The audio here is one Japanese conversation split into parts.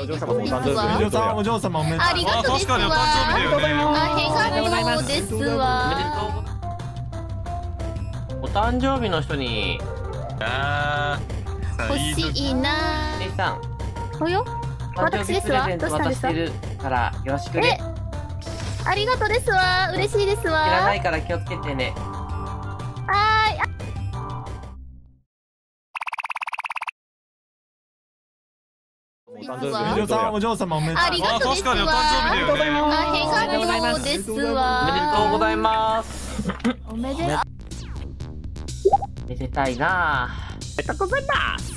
お嬢様お誕生日お嬢様お嬢様おめでとうありがとうですわ。確かにお誕生日だよねあ、へがとうですわ。お誕生日の人にあー欲しいな。姉さんおよ？誕生日プレゼント渡してるからよろしくねありがとうですわ。嬉しいです知らわ。ないから気をつけてねお実おは嬢様お嬢様おめでとうありがあとうですお誕生日だよ。ねあ、へがとうですおめでとうわ。ございます。おめでとう。めでたいな。めでとうございます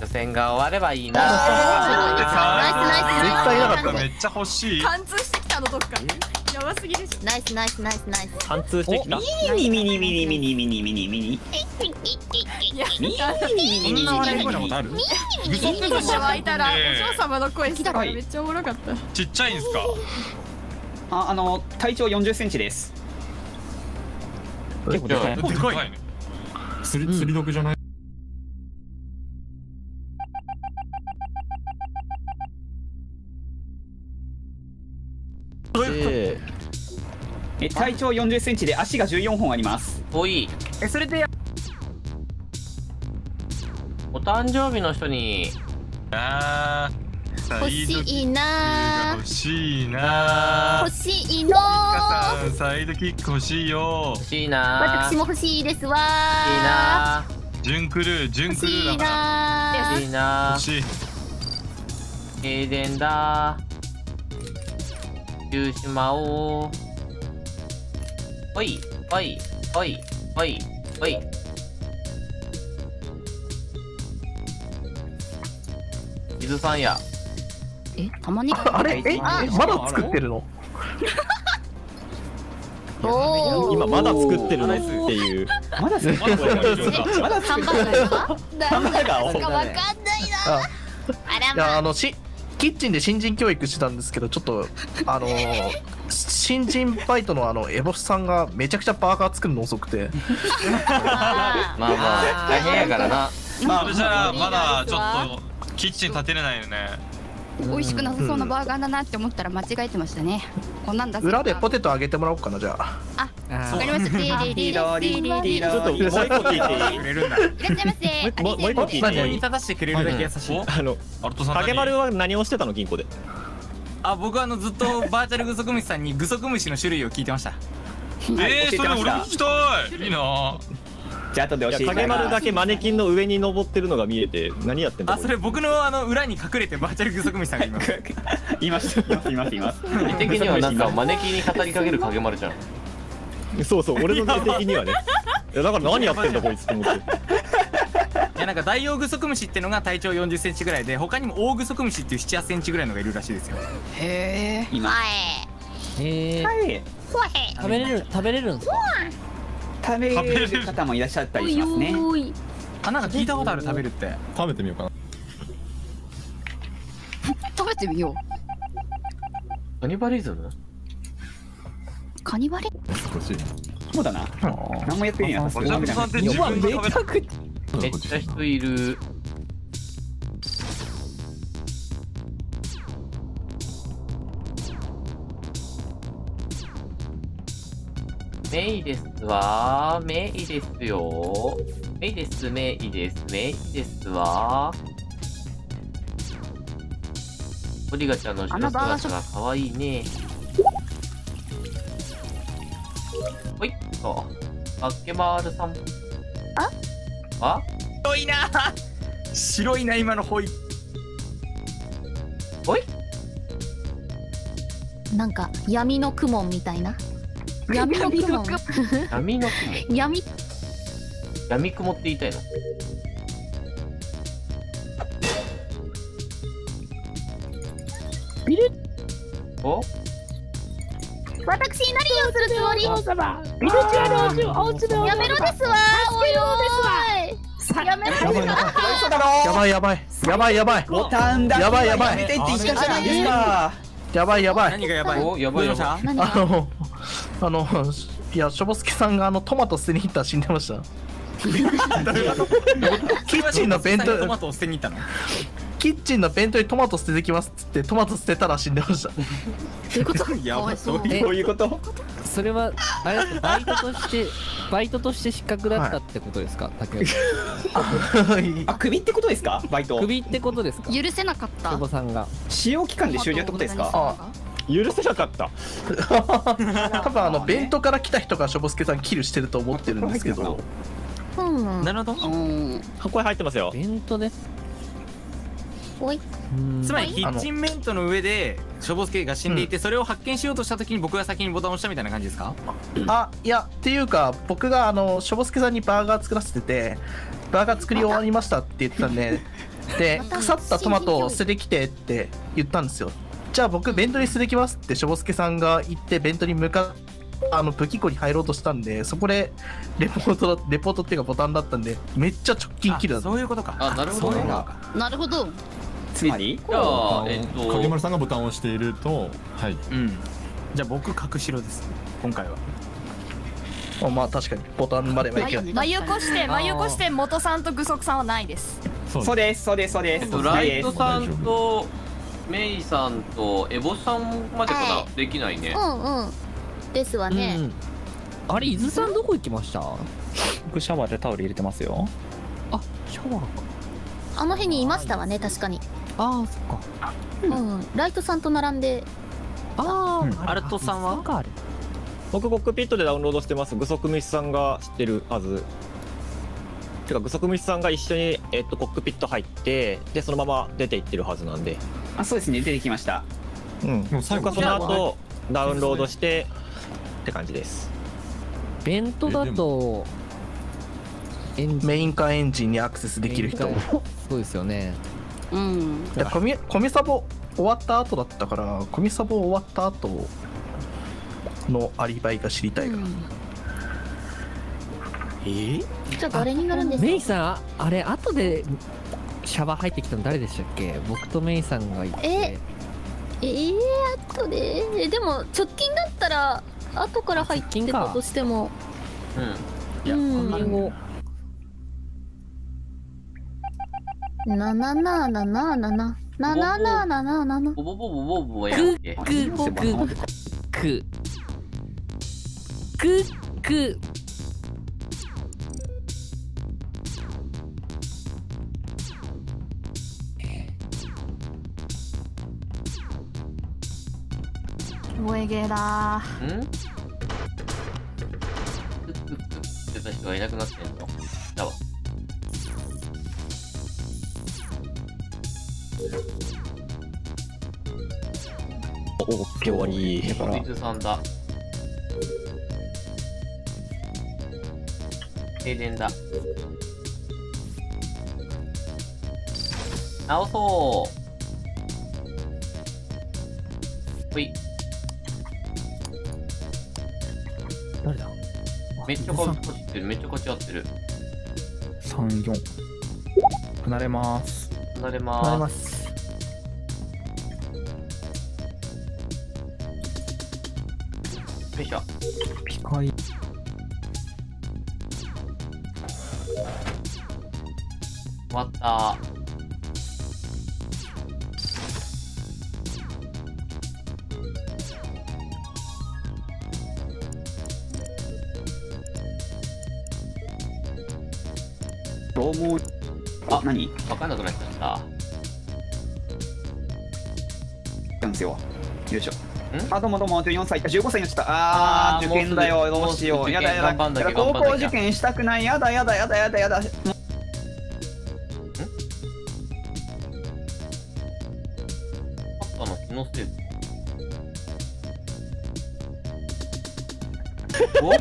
予選が終わればいいな。でナイスさナイスナイス絶対なかった。めっちゃ欲しい貫通してきたのどっかやばすぎでしナイスナイスナイスナイス。貫通してきた。ミニミニミニミニミニミニミニ。ょいやミニミニミニミニ。ミニある？ミニの人はいたらねお嬢様の声したからめっちゃおもろかった。ちっちゃいんすか？ああの体長40センチです。結構でかい。でかいね。釣り釣り毒じゃない？で体長40センチで足が14本あります。おい。えそれでお誕生日の人に。あー。欲しいな。欲しいな。欲しいの。サイドキック欲しいよ。欲しいな。私も欲しいですわ。いいな。準クルー準欲しいクルーだからな。欲しいな。欲しい。停電だ。中島をおいおいおいおいおい。伊豆さんや。え玉ねぎあれ？え？あまだ作ってるの？今まだ作ってるのっていう。まだ作ってる？まだ作ってる。バーガーですかハンバーわかんないな。ああらいやまあのしキッチンで新人教育してたんですけどちょっとあのー新人バイトのあのエボスさんがめちゃくちゃバーガー作るの遅くて。あ まあまあ大変やからな。それじゃあまだちょっとキッチン建てれないよね。美味しくなさそうなバーガーだなって思ったら間違えてましたね。こんなんだ裏でポテトあげてもらおうかなじゃあ。わかりました。デーデーデリーリーリードちょっともう一個聞いていいくれるんだいらっしゃいませもうもう一個聞い何ていい立たせてくれるだけ優しいおあのアルトさん影丸は何をしてたの銀行であ僕はあのずっとバーチャルグソクムシさんにグソクムシの種類を聞いてました。えー、それ俺も聞きたい。いいな。じゃあ後で教えて。影丸だけマネキンの上に登ってるのが見えて何やってんだあそれ僕のあの裏に隠れてバーチャルグソクムシさんがいますいますいますいますいます。絵的にはなんかマネキンに語りかける影丸じゃん。そうそう俺の目的にはね。いやだから何やってんだこいつと思って。いやなんか大王グソクムシってのが体長4 0センチぐらいで他にも大グソクムシっていう7 8センチぐらいのがいるらしいですよ。へえ今。前へえ食べれる食べれるんですか？食べる方もいらっしゃったりしますね。おいあなんか聞いたことある食べるって。食べてみようかな。食べてみよカニバリズムうカニバリ？そうだな。何もやってんって自分で食べためっちゃ人いる。メイですわメイですよ。メイですメイです。メイですわオリガちゃんの後ろ姿が可愛いね。ほいっと。あっけまーるさんあ？あ白いな。白いな今のホイ。ほいなんか闇の雲みたいな？闇の雲。闇の雲。闇闇。雲って言いたいの？ビルお？私何をするつもり？王様ビルチュアル王子王子の王やめろですわおいおい。やめろやばいやばいやばい。やばいやばい。ボタンだけやばいやばいやめてって言ったじゃないですかやばいやばい何がやばいおやばいやばいあのあのいやしょぼすけさんがあのトマト捨てに行ったら死んでましたキッチンの弁当トマトを捨てに行ったのキッチンの弁当にトマト捨ててきますっつってトマト捨てたら死んでました。どういうこと？やばそう。どういうこと？それはあれバイトとして バイトとして失格だったってことですか、竹内。あクビってことですか？バイト。首ってことですか？許せなかった。久保さんが。使用期間で終了ってことですか？あ許せなかった。多分あの弁当から来た人がしょぼすけさんキルしてると思ってるんですけど。うんなるほど。うん。箱に入ってますよ。弁当でおいうんつまりキッチンメントの上でしょぼすけが死んでいて、それを発見しようとした時に僕が先にボタンを押したみたいな感じですか？あいやっていうか僕があのしょぼすけさんにバーガー作らせててバーガー作り終わりましたって言ってたんで で腐ったトマトを捨ててきてって言ったんですよ。じゃあ僕弁当に捨ててきますってしょぼすけさんが言って弁当に向かっあの武器庫に入ろうとしたんでそこでレポートだレポートっていうかボタンだったんでめっちゃ直近キルだあった。そういうことか。あなるほどそういうことか。なるほどつまり？じゃあえっと影丸さんがボタンを押しているとはい。うん。じゃあ僕角白です。今回は。まあまあ確かにボタンまではいけない真真横して真横して元さんと具足さんはないですそうそうですそうですそうですえっとライトさんとメイさんとエボさんまでかな、はできないねうんうんですわね、うんあれ伊豆さんどこ行きましたあ僕シャワーでタオル入れてますよシャワーかあの辺にいましたわね確かにああそっか。うん。ライトさんと並んで。ああ、アルトさんは？僕コックピットでダウンロードしてます。グソクムシさんが知ってるはず。てかグソクムシさんが一緒に、えっと、コックピット入ってでそのまま出ていってるはずなんで。あそうですね。出てきました。うん。もう最後その後ダウンロードしてって感じです。弁当だとメインカーエンジンにアクセスできる人。そうですよねうん。いやコミコミサボ終わった後だったからコミサボ終わった後のアリバイが知りたいから、え？ー、じゃあ誰になるんですか？メイさんああれ後でシャワー入ってきたの誰でしたっけ？僕とメイさんがいて。え？えー、あとで？えでも直近だったら後から入ってたとしても。うん。いやうん反応ななななななななななななななボボボボボボやくっけくくくくく萌えゲーだんクックックってた人がいなくなってんのだわおオッケー終わり。だから。水さんだ。停電だ。直そう。ほい。誰だ？めっちゃ勝ちってる。めっちゃ勝ち合ってる。34離れます。離れますピカイ終わった。どうもあ何？分かんなくなっちゃった。なんですよ。よいしょ。んあどうもどうも。14歳。あ15歳になっちた。あーあー受験だよ。どうしよもうやだやだ。高校受験したくない。やだやだやだやだやだ。もうパパの気のせい。お？や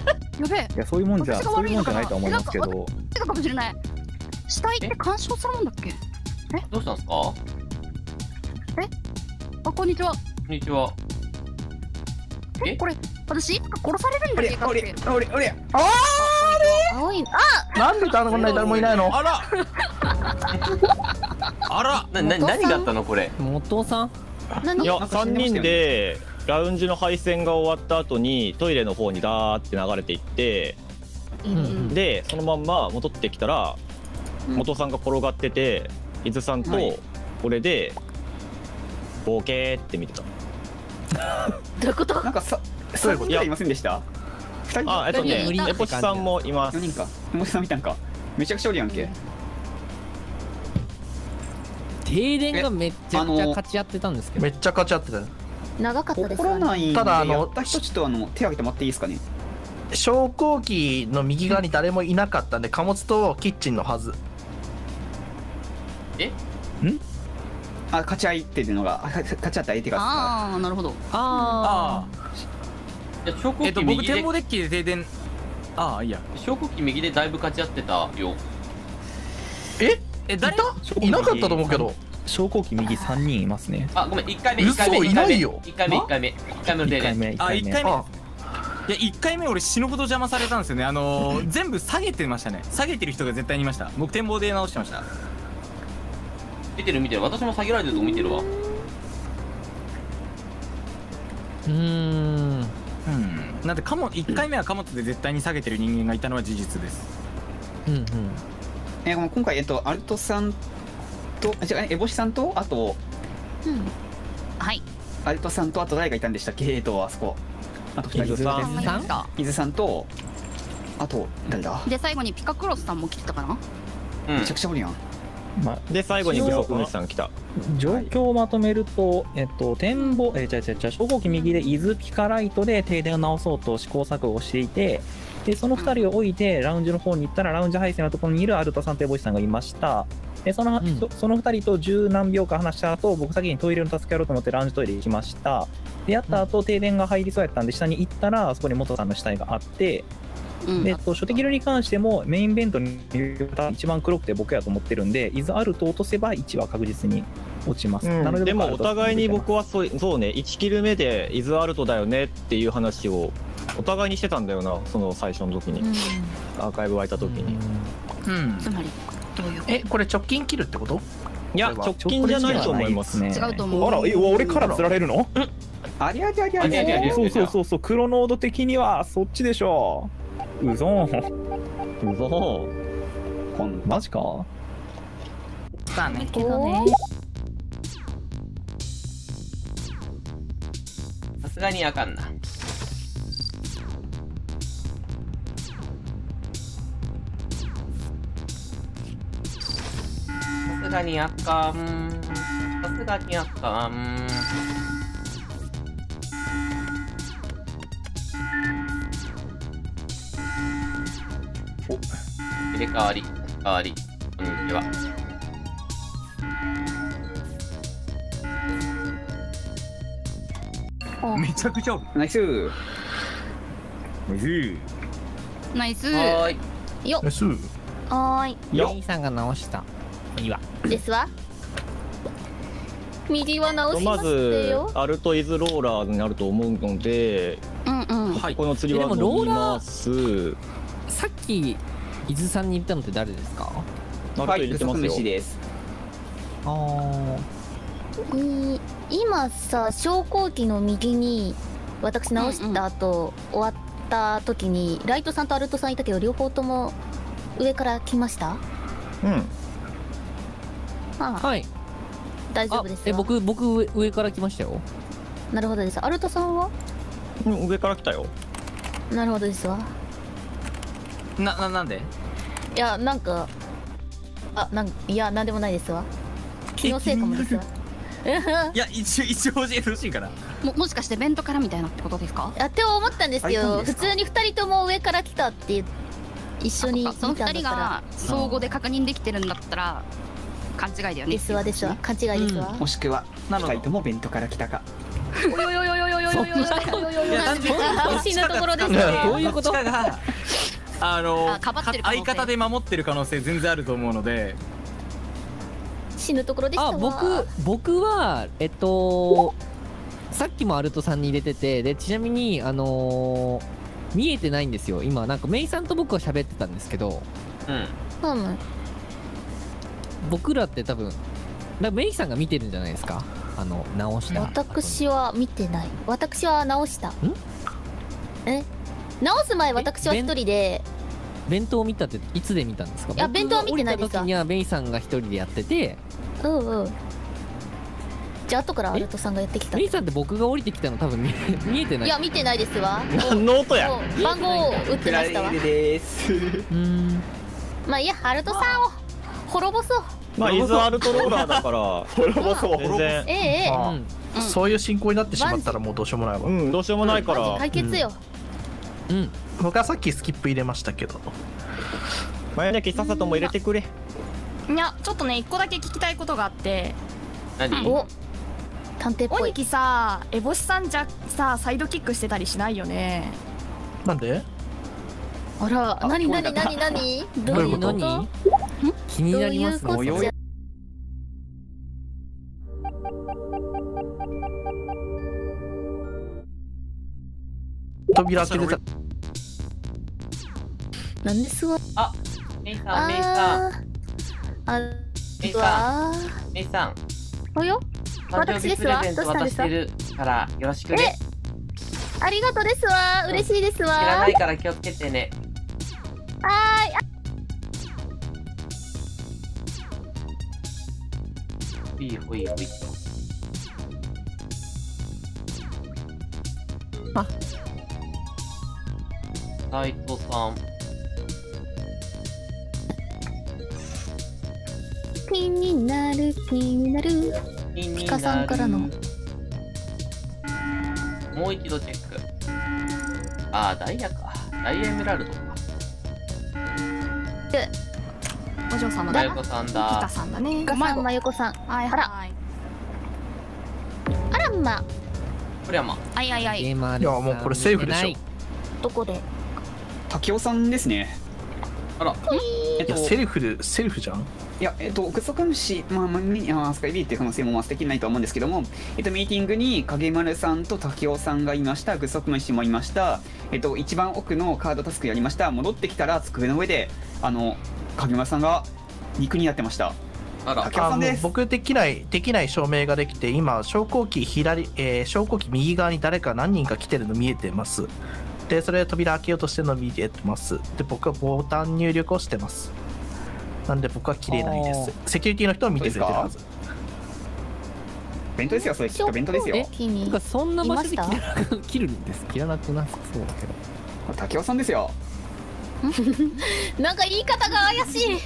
べえ。いやそういうもんじゃそういうもんじゃ悪いのかなないと思いますけえなんどてかかもしれない。死体って干渉するもんだっけ？どうしたんすか？あこんにちは。こんにちはえ？これ私殺されるんだっけかっ俺て俺俺俺あ青いあなんで誰もいない誰もいないの？あら。あら。なな何があったのこれ？元さん？何？いやなんか死ん3でましたよね。人でラウンジの配線が終わった後にトイレの方にダーって流れていってうんでそのまんま戻ってきたらうん。元さんが転がってて伊豆さんとはい。俺でボケーって見てた どういうこと？なんかさ3そういうこと？人ぐらいいませんでした？2人あえっとねエポシさんもいます。4人か。もうさん見たんか。めちゃくちゃおるやんけ。停電がめっちゃくちゃ勝ち合ってたんですけど。めっちゃ勝ち合ってたよ。長かったです怒らただあのやった人ちょっとあの手挙げてもらっていいですかね？昇降機の右側に誰もいなかったんで貨物とキッチンのはずあ勝ち合いっていうのがあ勝ち合った相手がああなるほど。ああ昇降あえっと僕展望デッキで停電ああいいや。昇降機右でだいぶ勝ち合ってたよ。え？え誰いた？いなかったと思うけど。昇降機右3人いますね。あごめん1回目1嘘回目。いないよ。1回目1回目。1回目の停1回電目1あ回目。一回目。あいや1回目俺死ぬほど邪魔されたんですよね。あのー 全部下げてましたね。下げてる人が絶対にいました。僕展望で直してました見てる見てる。私も下げられてるとこ見てるわ。うーん。うん。なんで貨物1回目は貨物で絶対に下げてる人間がいたのは事実です。うんうん。えー今回えっとアルトさんとあ違うえエボシさんとあとうん。はい。アルトさんとあと誰がいたんでしたっけ？えっとあそこ。あと2人。伊豆さん。さん伊豆さんとあと誰だ？で最後にピカクロスさんも来てたかな？うん。めちゃくちゃおるやんまあで最後にグソクムシさん来た状況をまとめると、えっと、展望、えー、じゃじゃじゃ昇降機右で伊豆ピカライトで停電を直そうと試行錯誤していて、で、その2人を置いて、ラウンジの方に行ったら、ラウンジ配線のところにいるアルトさんとエボシさんがいました。で、その、うんそその2人と十何秒間話した後、僕先にトイレの助けやろうと思ってラウンジトイレ行きました。で、やった後、停電が入りそうやったんで、下に行ったら、そこに元さんの死体があって、うん。で、えっと、初手切ルに関してもメインベントに一番黒くて僕やと思ってるんで、伊豆アルト落とせば1は確実に落ちます。なのででもお互いに僕ははそうそうね。1キル目で伊豆アルトだよねっていう話をお互いにしてたんだよなその最初の時に。アーカイブ湧いた時に。うん。つまりどういうえこれ直近切るってこと？いや直近じゃないと思いますね。違うと思うあら、え俺から釣られるの？ありゃりゃりゃありゃりゃりゃ。そうそうそうそう、クロノード的にはそっちでしょう。うぞ。ーん。うぞ。ほんマジか？さあねけどね。さすがにあかんな。さすがにあかん。さすがにあかん入れ替わり替わり。こんにちはめちゃくちゃナイス。むずいナイス。はーい。よ。えすぐはーい。レイさんが直した。いいわですわ。右は直しまずよ。アルトイズローラーになると思うのでうんうん。はい。この釣りはえでもロー伸びラーます。さっき伊豆さんに言ったのって誰ですか？ナルト入れてますよ。飯ですあ今さ昇降機の右に私直した後、終わった時にライトさんとアルトさんいたけど両方とも上から来ました？うん。ああはい。あ大丈夫ですよ。え僕僕上上から来ましたよ。なるほどです。アルトさんは？うん上から来たよ。なるほどですわなななんで？いやなんかあなんいやなんでもないですわ。気のせいかもですわ。いや一応一応教えてほしいから。ももしかしてベントからみたいなってことですか？やって思ったんですよ普通に2人とも上から来たって一緒にそのだから。二人が相互で確認できてるんだったら勘違いだよね。ですわですわ。勘違いですわ、もしくはなるほど。2人ともベントから来たか。おいおいおいおいおいおいおいおいおいおいおいおいいや単純に死ぬところですどっちかがねどういうことどっちかがあのあかばってる可能性。相方で守ってる可能性全然あると思うので。死ぬところでしたわ。あ僕僕はえっとさっきもアルトさんに入れててでちなみにあのー見えてないんですよ今。なんかメイさんと僕は喋ってたんですけど。うん。うん。僕らって多分だメイさんが見てるんじゃないですか？あの直した私は見てない。私は直した。え？直す前私は一人で。弁当を見たっていつで見たんですか？いや弁当は見てないですわ僕が降りた時にはメイさんが一人でやってて。うんうん。じゃあ後からアルトさんがやってきた。メイさんって僕が降りてきたの多分見 見えてない。いや見てないですわ。何の音や。番号を打ってましたわ。です。うん。まあいいやアルトさんを。滅ぼそう。まあイズアルトローラーだから。滅ぼそう。全然。ええええ。そういう進行になってしまったらもうどうしようもないわ。うんどうしようもないから。解決よ、うん僕はさっきスキップ入れましたけど。マヨネキさっさとも入れてくれ。いやちょっとね一個だけ聞きたいことがあって。何？お。探偵っぽい。鬼木さエボシさんじゃさサイドキックしてたりしないよね。なんで？あらあ何何聞こえな。かっ何何？ど どういうこと？何気になりますねどういうこと？じゃ扉開けてた。なんですわあメイさんメイさん。あメイさわんメイさん。およ？誕生日プ私ですわ。レゼント渡どうしたんですかしてるからよろしくね。ありがとうですわ。嬉しいです知らわないから気をつけてね。はーい。あほいほいほい。あ斉藤さん。気になる気になる。気になる。ピカさんからの。もう一度チェック。ああダイヤか。ダイヤエメラルドか。お嬢様だ。マヨコさんピだカさんだね。ガさん。まゆこさん。はいあらはい。あら。ま。これはまはいはいはい。いやもうこれセーフでしょ。どこで？滝尾さんですね。あら。えっといやセルフでセルフじゃん？いや、えっと、クソクシ、まあ、まあ、スカイビーっていう可能性もまあ捨てきれないとは思うんですけども、えっと、ミーティングに影丸さんと滝尾さんがいました、グソクムシもいました、えっと、一番奥のカードタスクやりました、戻ってきたら机の上で、あの、影丸さんが肉になってました。あら。滝尾さんです。あもう僕できないできない証明ができて今昇降機左、えー、昇降機右側に誰か何人か来てるの見えてますでそれで扉開けようとしてるの見えてます。で僕はボタン入力をしてます。なんで僕は切れないです。セキュリティの人を見てくれてるはず。弁当ですよ、それきっと弁当ですよ。なんかそんな場所で切るんです切らなくなさそうだけど。滝尾さんですよ。なんか言い方が怪しい。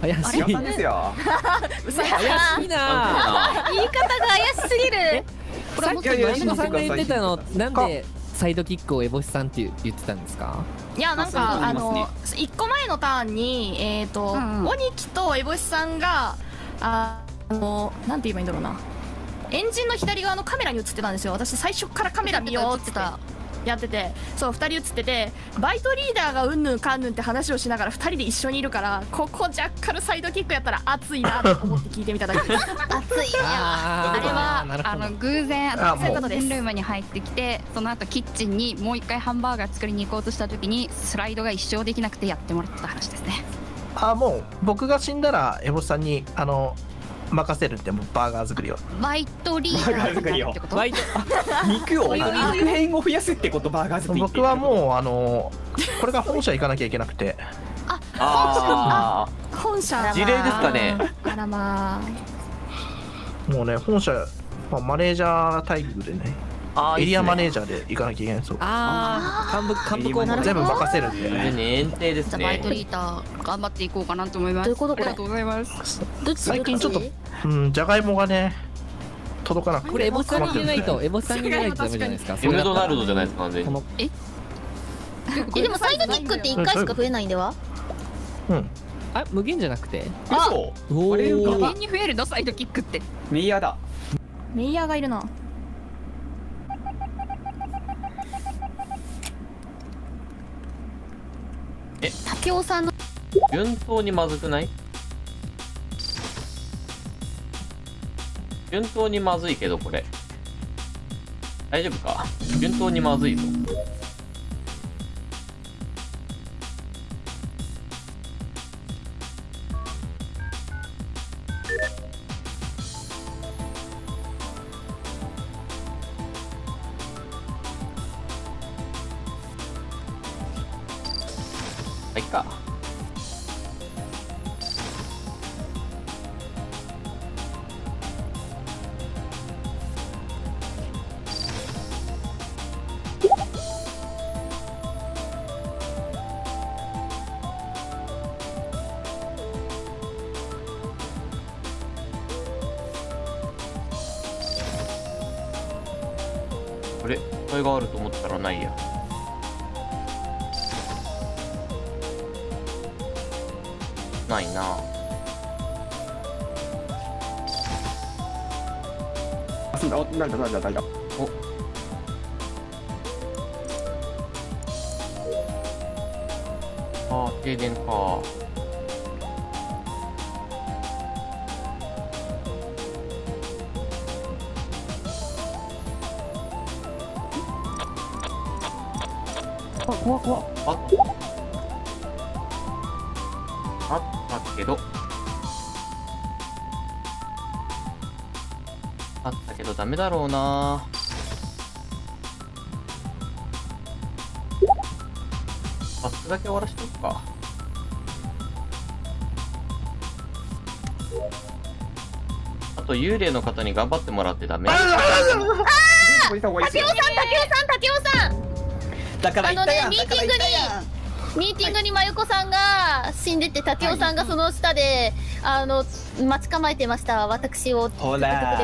怪しい。滝尾さんですよ。怪しいな言い方が怪しすぎる。これはもっと言ってたのなんかで？サイドキックをエボシさんって言ってたんですか？いやなんかああの一個前のターンにえっ、と、うんうん。鬼木とエボシさんがああのなんて言えばいいんだろうな。エンジンの左側のカメラに映ってたんですよ。私最初からカメラ見ようってたやっててそう2人映っててバイトリーダーがうんぬんかんぬんって話をしながら2人で一緒にいるからここジャッカルサイドキックやったら熱いなと思って聞いてみただけです。熱いよ。ああれはあの偶然あ私もう。がキッチンルームに入ってきてその後キッチンにもう一回ハンバーガー作りに行こうとした時にスライドが一生できなくてやってもらった話ですね。あもう僕が死んだらエボシさんにあの任せるってもうバーガー作りを。バイトリーダーになるってことバイト肉を、肉片を増やすってこと、バーガー作り僕はもうあのこれが本社行かなきゃいけなくて。あ本社。あ事例ですかね。あらまあ。もうね本社、まあ、マネージャー待遇でねエリアマネージャーで行かなきゃいけない。んですよああ幹部幹部候補全部任せるんでっすねね園庭ですじゃあバイトねリーダー頑張っていこうかなと思います。どういうことありがとうございます。最近ちょっとうんじゃがいもがね届かなくて。これエボシさんに入れないとエボシさんに入れないとダメじゃないですか。エムドナルドじゃないですか完全に。このえ？でもサイドキックって1回しか増えないんでは？うん。あ無限じゃなくて？あれお無限に増えるの？サイドキックって。メイヤーだ。メイヤーがいるな竹雄さんの順当にまずくない？順当にまずいけどこれ。大丈夫か？順当にまずいぞ。いか。あれ？これがあると思ったらないや。あそうだおなんだなんだなんだお。あー停電か。あ怖怖ああっあったけどダメだろうな。タスだけ終わらしとくか。あと幽霊の方に頑張ってもらってダメ。竹雄さん竹雄さん竹雄さんだからあの言ったやんねミーティングにミーティングに真由子さんが死んでて竹雄さんがその下ではいあの待ち構えてました私をほら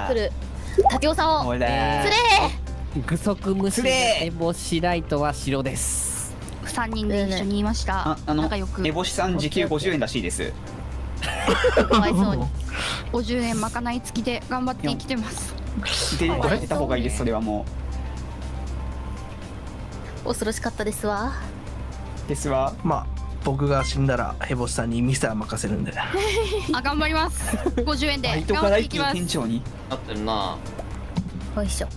で来る竹雄さんを。ほら。失礼具足虫エボシライトは白です。3人で一緒にいました。ああの仲良く。エボシさん時給50円らしいです。かわいそうに。50円まかない付きで頑張って生きてます。で出た方がいいです。それはも恐ろしかったですわ。うですわ。まあ僕が死んだらヘボシさんにミスター任せるんで。あ頑張ります。50円で。バイト頑から一気に張っていきます店長に。なってるな。よいしょ。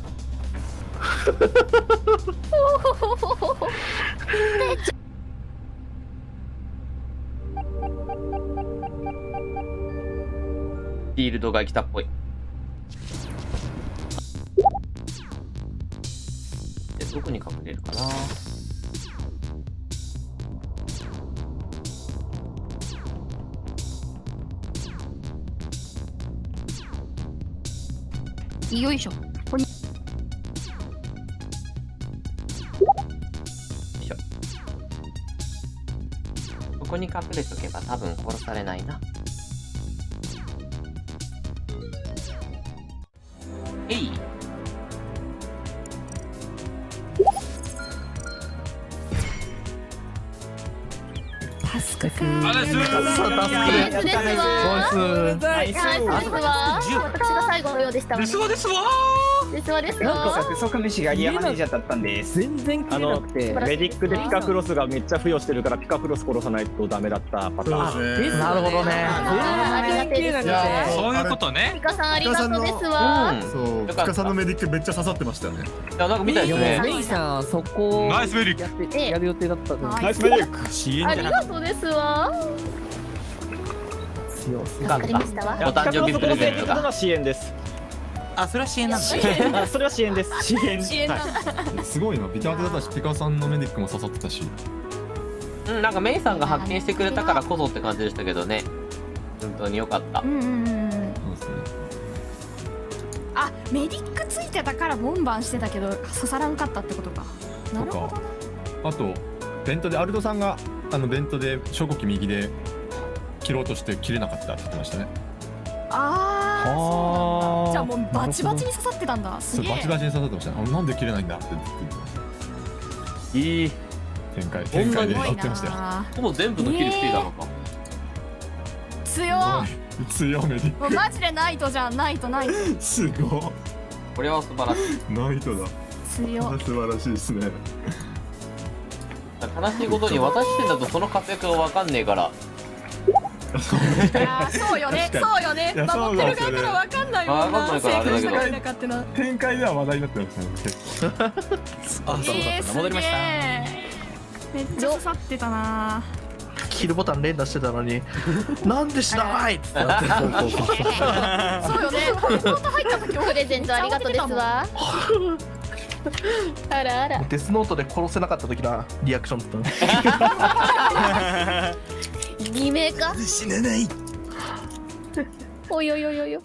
フィールドが来たっぽい。でどこに隠れるかな？よいしょ。これここに隠れとけば多分殺されないな助かあれす。ナイスです。わナイスです。わ。私が最後のようでしたですわですわですわですなんかわ不足虫がリアマネージャーだったんです。全然切れなくて。メディックでピカクロスがめっちゃ付与してるからピカクロス殺さないとダメだったパターン。そうですね。なるほどね。あーありがたいで。すいやね。そういうことね。ミカさんありがとうですわ。うん。そう。ピカさんのメディックめっちゃ刺さってましたよね。いやなんか見たいですね。メイさんそこナイスメリック。やる予定だったナイスメディック。支援ありがとうですわ。強すぎわかりましたわ。お誕生日プレゼントが。支援ですあそれは支援なんだ。あそれは支援です。支援。支援なんだ。すごいな。ビタ当てだったしピカさんのメディックも刺さってたし。うんなんかメイさんが発見してくれたからこそって感じでしたけどね。本当によかった。うんうんうん。うんそうですね。あメディックついてたからボンバンしてたけど刺さらんかったってことか。なるほどね。あとベントでアルドさんがあのベントで証拠機右で切ろうとして切れなかったって言ってましたね。ああじゃあもうバチバチに刺さってたんだ。すげえ。そうバチバチに刺さってました。なんで切れないんだって言って。いい。展開展開でやってましたよ。なほぼ全部のキルしていたのか、強っ。強めでもうマジでナイトじゃん。ナイトナイト。すごい。これは素晴らしい。ナイトだ。強っ。素晴らしいですね。悲しいことに私視点だとその活躍が分かんねえから。いやーそうよね。そうよね。守ってる側から分かんないもんなないからあれだけど。成功したか否かってな展開では話題になってましたね結構。あそうえー、だ戻りました。めっちゃ刺さってたな。キルボタン連打してたのに なんでしないってなって。そうよね。ポート入った時プレゼントありがとうですわ。あらあら。デスノートで殺せなかった時のリアクションだった 偽名か？死なない。おいおいおいおいおい